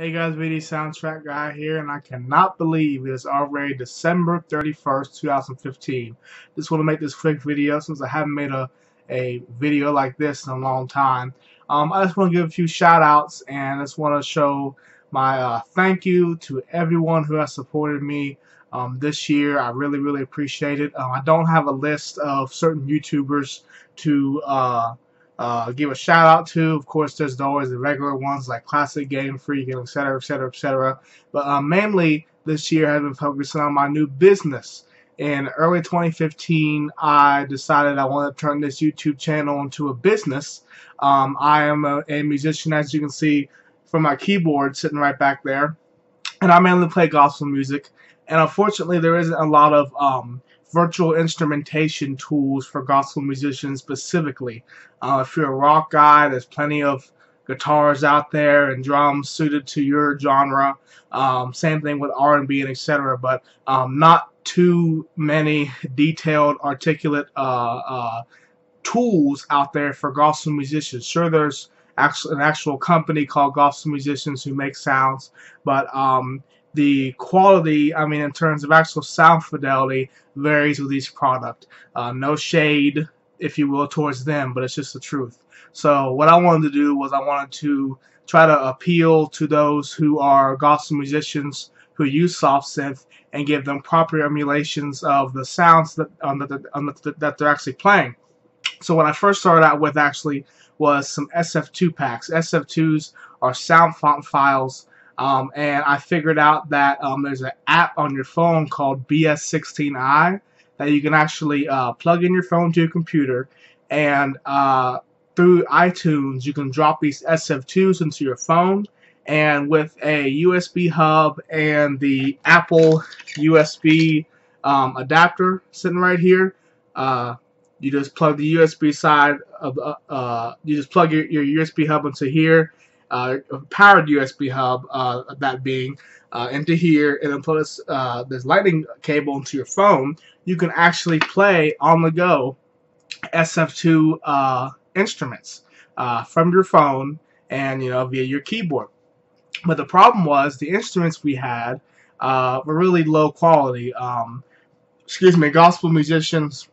Hey guys, VG Soundtrack Guy here, and I cannot believe it is already December 31st, 2015. Just want to make this quick video since I haven't made a, a video like this in a long time. Um, I just want to give a few shout outs and just want to show my uh, thank you to everyone who has supported me um, this year. I really, really appreciate it. Um, I don't have a list of certain YouTubers to uh, uh, give a shout out to. Of course, there's always the regular ones like Classic Game Freak and etc. etc. etc. But um, mainly this year I've been focusing on my new business. In early 2015, I decided I wanted to turn this YouTube channel into a business. Um, I am a, a musician, as you can see from my keyboard sitting right back there, and I mainly play gospel music. And unfortunately, there isn't a lot of um, virtual instrumentation tools for gospel musicians specifically. Uh, if you're a rock guy, there's plenty of guitars out there and drums suited to your genre. Um, same thing with R&B and etc. But um, not too many detailed, articulate uh, uh, tools out there for gospel musicians. Sure, there's actual, an actual company called Gospel Musicians who make sounds, but um, the quality, I mean, in terms of actual sound fidelity, varies with each product. Uh, no shade, if you will, towards them, but it's just the truth. So what I wanted to do was I wanted to try to appeal to those who are gospel musicians who use soft synth and give them proper emulations of the sounds that that they're actually playing. So what I first started out with actually was some SF2 packs. SF2s are sound font files um, and I figured out that um, there's an app on your phone called BS16i that you can actually uh, plug in your phone to your computer and uh, through iTunes you can drop these SF2s into your phone and with a USB hub and the Apple USB um, adapter sitting right here uh, you just plug the USB side of uh, uh, you just plug your, your USB hub into here powered USB hub, uh, that being, uh, into here, and then put uh, this lightning cable into your phone, you can actually play on the go SF2 uh, instruments uh, from your phone and you know via your keyboard. But the problem was the instruments we had were really low quality. Um, excuse me, gospel musicians.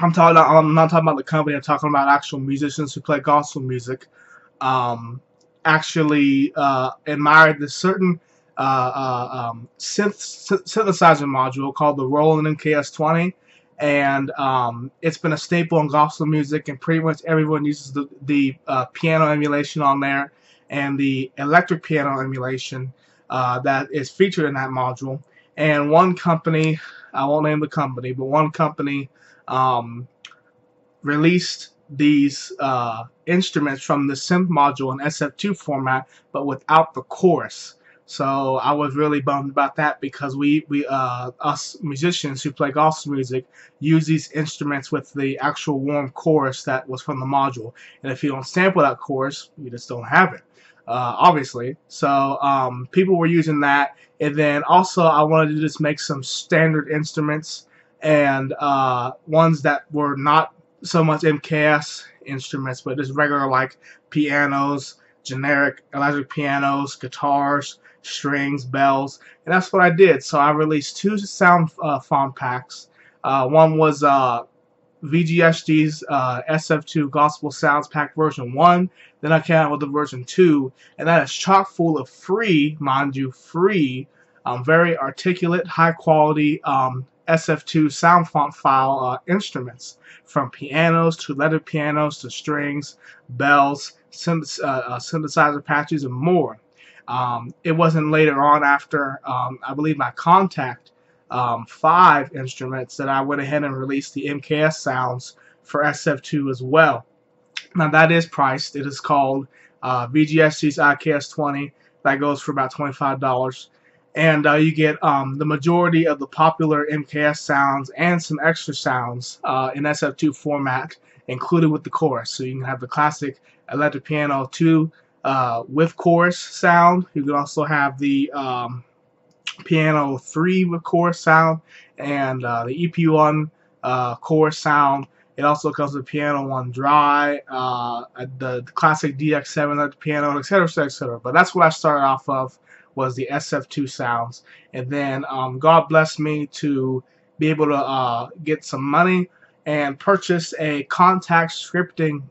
I'm talking. I'm not talking about the company. I'm talking about actual musicians who play gospel music. Um, actually uh, admired this certain uh, uh, um, synth synthesizer module called the Roland MKS20 and um, it's been a staple in gospel music and pretty much everyone uses the, the uh, piano emulation on there and the electric piano emulation uh, that is featured in that module. And one company I won't name the company but one company um, released these uh, instruments from the synth module in SF2 format, but without the chorus. So I was really bummed about that because we, we uh, us musicians who play gospel music use these instruments with the actual warm chorus that was from the module. And if you don't sample that chorus, you just don't have it, uh, obviously. So um, people were using that. And then also I wanted to just make some standard instruments and uh, ones that were not so much MKS instruments, but just regular like pianos, generic electric pianos, guitars, strings, bells, and that's what I did. So I released two sound uh, font packs. Uh, one was uh, VGSG's uh, SF2 Gospel Sounds Pack version 1. Then I came out with the version 2, and that is chock full of free, mind you, free, um, very articulate, high quality um, SF2 sound font file uh, instruments, from pianos to leather pianos to strings, bells, synth uh, uh, synthesizer patches, and more. Um, it wasn't later on after, um, I believe, my Kontakt um, 5 instruments that I went ahead and released the MKS sounds for SF2 as well. Now that is priced. It is called uh, VGSG's MKS20. That goes for about $25 and uh, you get um, the majority of the popular MKS sounds and some extra sounds uh, in SF2 format included with the chorus. So you can have the classic electric piano 2 uh, with chorus sound. You can also have the um, piano 3 with chorus sound and uh, the EP1 uh, chorus sound It also comes with Piano One Dry, uh, the, the classic DX7 at the piano, etc., etc. But that's what I started off of was the SF2 sounds, and then um, God blessed me to be able to uh, get some money and purchase a Kontakt scripting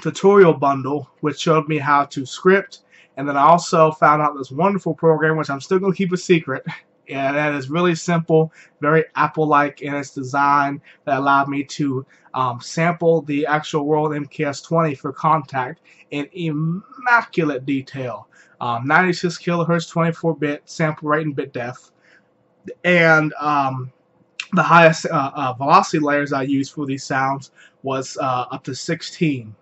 tutorial bundle, which showed me how to script. And then I also found out this wonderful program, which I'm still going to keep a secret. And that is really simple, very Apple-like in its design that allowed me to um, sample the actual Roland MKS-20 for Kontakt in immaculate detail. Um, 96 kilohertz, 24-bit sample rate and bit depth. And um, the highest uh, uh, velocity layers I used for these sounds was uh, up to 16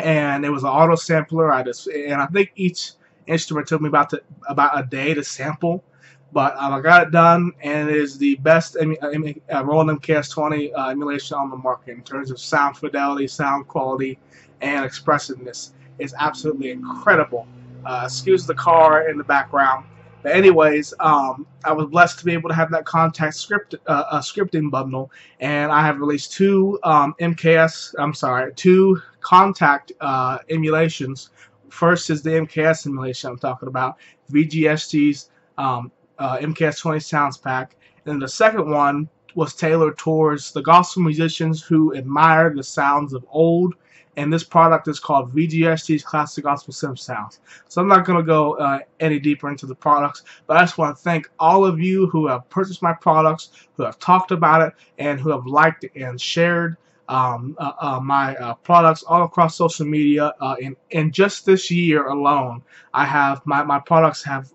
and it was an auto sampler. I just and I think each instrument took me about to, about a day to sample. But um, I got it done and it is the best uh, Roland MKS-20 uh, emulation on the market in terms of sound fidelity sound quality and expressiveness. It's absolutely incredible uh, excuse the car in the background but anyways, um, I was blessed to be able to have that Kontakt script uh, uh, scripting bundle, and I have released two um, MKS. I'm sorry, two Kontakt uh, emulations. First is the MKS emulation I'm talking about, VGST's um, uh, MKS20 Sounds Pack, and the second one was tailored towards the gospel musicians who admire the sounds of old and this product is called VGST's Classic Gospel Sim Sounds. So I'm not going to go uh, any deeper into the products, but I just want to thank all of you who have purchased my products, who have talked about it, and who have liked and shared um, uh, uh, my uh, products all across social media. Uh, in, in just this year alone, I have my, my products have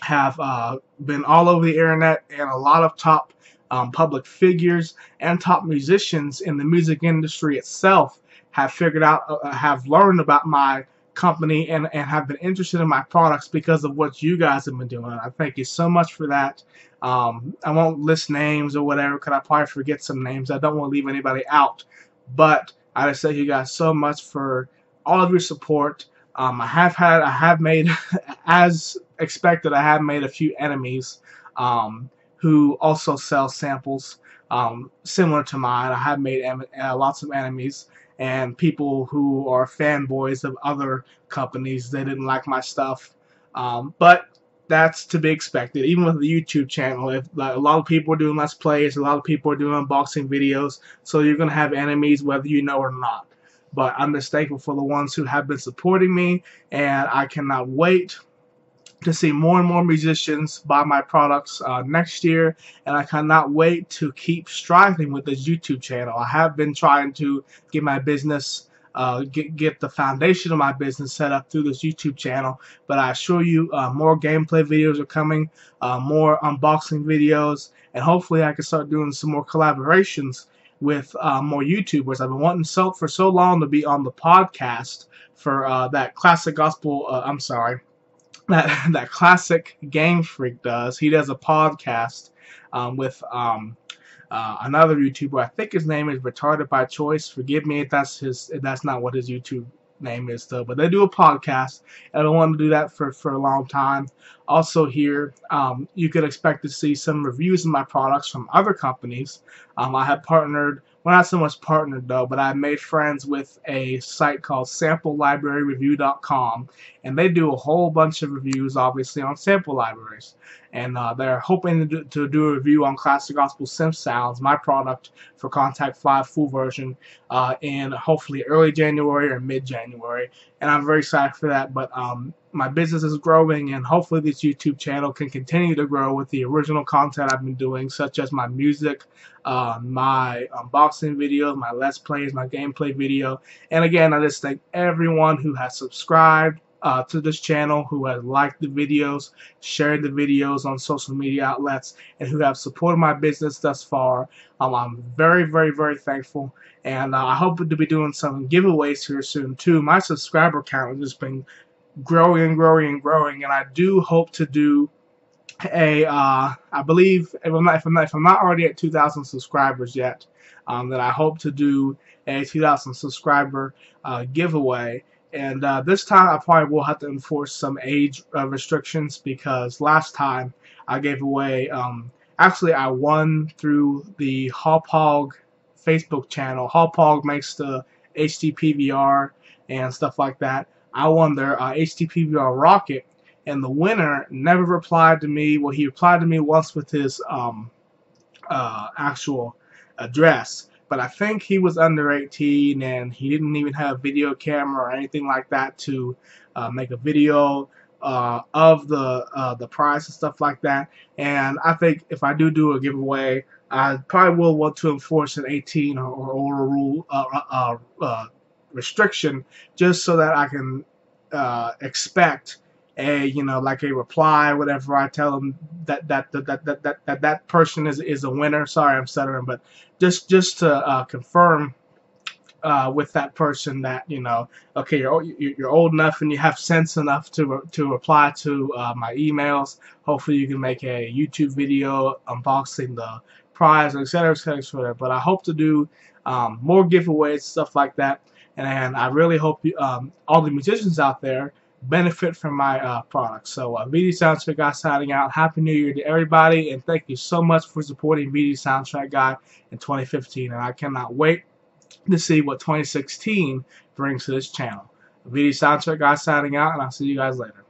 have uh, been all over the internet and a lot of top um, public figures and top musicians in the music industry itself have figured out, uh, uh, have learned about my company and, and have been interested in my products because of what you guys have been doing. I thank you so much for that. Um, I won't list names or whatever because I probably forget some names. I don't want to leave anybody out. But I just thank you guys so much for all of your support. Um, I have had, I have made, as expected, I have made a few enemies um, who also sell samples um, similar to mine. I have made uh, lots of enemies and people who are fanboys of other companies. They didn't like my stuff. Um, but that's to be expected. Even with the YouTube channel if like, a lot of people are doing let's plays a lot of people are doing unboxing videos so you're gonna have enemies whether you know or not. But I'm just thankful for the ones who have been supporting me and I cannot wait to see more and more musicians buy my products uh, next year and I cannot wait to keep striving with this YouTube channel. I have been trying to get my business uh, get, get the foundation of my business set up through this YouTube channel but I assure you uh, more gameplay videos are coming uh, more unboxing videos and hopefully I can start doing some more collaborations with uh, more YouTubers. I've been wanting so for so long to be on the podcast for uh, that classic gospel I'm sorry that that classic Game Freak does. He does a podcast um, with um, uh, another YouTuber. I think his name is Retarded by Choice. Forgive me if that's his. If that's not what his YouTube name is though. But they do a podcast. And I want to do that for for a long time. Also here, um, you could expect to see some reviews of my products from other companies. Um, I have partnered well not so much partnered though but I made friends with a site called samplelibraryreview.com and they do a whole bunch of reviews obviously on sample libraries. And uh, they're hoping to do, to do, a review on Classic Gospel Sim Sounds my product for Kontakt 5 full version uh, in hopefully early January or mid-January. And I'm very excited for that but um, my business is growing and hopefully this YouTube channel can continue to grow with the original content I've been doing such as my music, uh, my unboxing videos, my let's plays, my gameplay video and again I just thank everyone who has subscribed uh, to this channel, who has liked the videos, shared the videos on social media outlets, and who have supported my business thus far. Um, I'm very, very, very thankful, and uh, I hope to be doing some giveaways here soon too. My subscriber count has just been growing and growing and growing and I do hope to do a uh, I believe if I'm not if I'm not, if I'm not already at 2,000 subscribers yet um, that I hope to do a 2,000 subscriber uh, giveaway and uh, this time I probably will have to enforce some age uh, restrictions because last time I gave away um, actually I won through the Hauppauge Facebook channel. Hauppauge makes the HD PVR and stuff like that. I won their uh, Rocket, and the winner never replied to me. Well, he replied to me once with his um, uh, actual address, but I think he was under 18 and he didn't even have a video camera or anything like that to uh, make a video uh, of the uh, the prize and stuff like that. And I think if I do do a giveaway, I probably will want to enforce an 18 or, or older rule uh, uh, uh, restriction just so that I can expect a you know like a reply whatever I tell them that that that that that that, that, person is is a winner. Sorry I'm stuttering but just just to uh, confirm uh, with that person that you know okay you're you're old enough and you have sense enough to to reply to uh, my emails. Hopefully you can make a YouTube video unboxing the prize etc etc but I hope to do um, more giveaways stuff like that and I really hope you, um, all the musicians out there benefit from my uh, products. So uh, VG Soundtrack Guy signing out. Happy New Year to everybody, and thank you so much for supporting VG Soundtrack Guy in 2015. And I cannot wait to see what 2016 brings to this channel. VG Soundtrack Guy signing out, and I'll see you guys later.